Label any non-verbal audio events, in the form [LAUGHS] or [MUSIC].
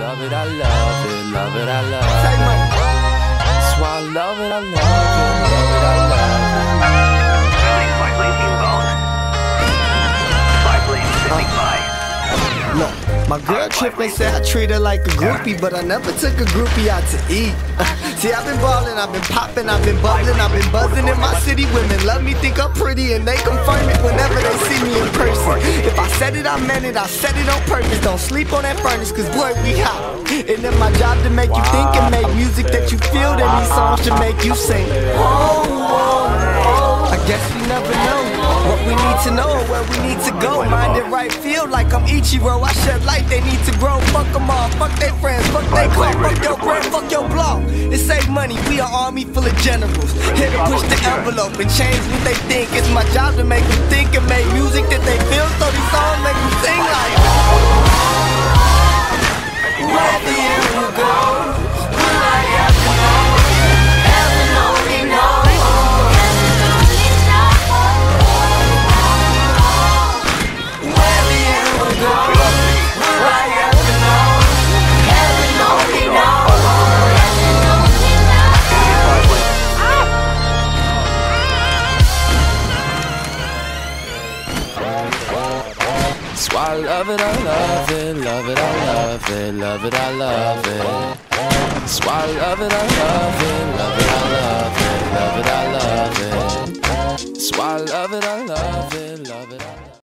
love it, I love it, love it, I love it. That's why I love it, I love it, love it, I love it. Building five lane inbound. Five lane standing by. Look, my girl trippin' say I treat her like a groupie, but I never took a groupie out to eat. [LAUGHS] See, I've been ballin', I've been poppin', I've been bubbling, I've been buzzing in my city. Women love me, think I'm pretty, and they confirm it Said it, I meant it, I said it on purpose. Don't sleep on that furnace, cause boy, we hot. And then my job to make you think and make music that you feel that these songs should make you sing. Oh, oh, oh. I guess we never know what we need to know where we need to go. Mind it right, feel like I'm Ichiro. I shed light, they need to grow. Fuck them all, fuck their friends, fuck their club, fuck your brand, fuck your blog. It save money, we an army full of generals. Here to push the envelope and change what they think. It's my job to make them think and make music that they feel. So these songs Why I love it, I love it, love it, I love it, love it, I love it. Why I love it, I love it.